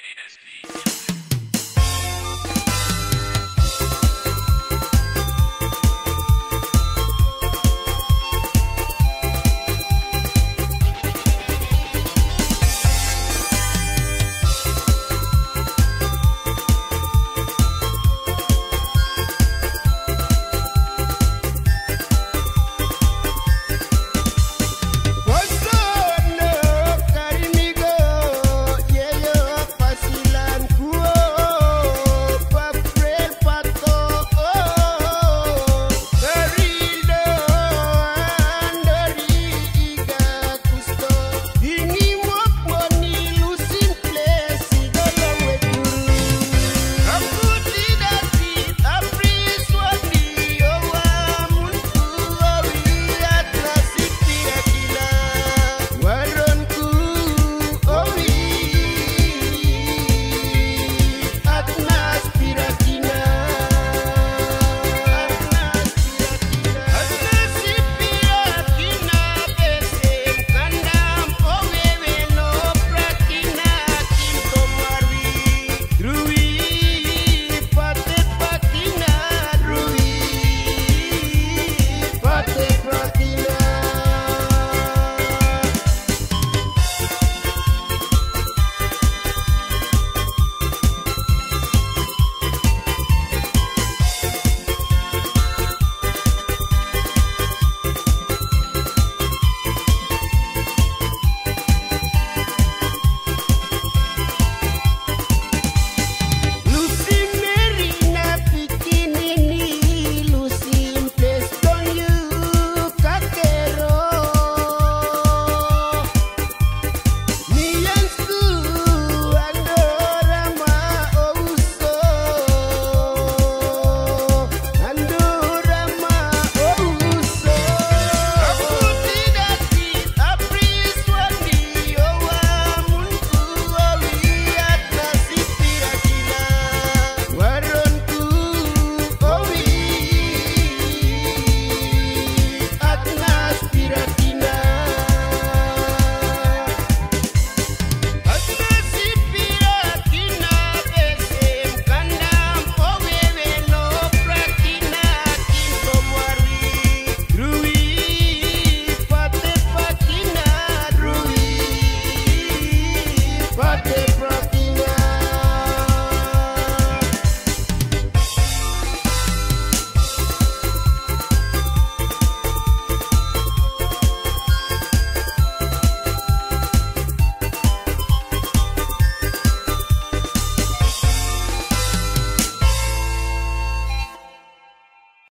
ASD.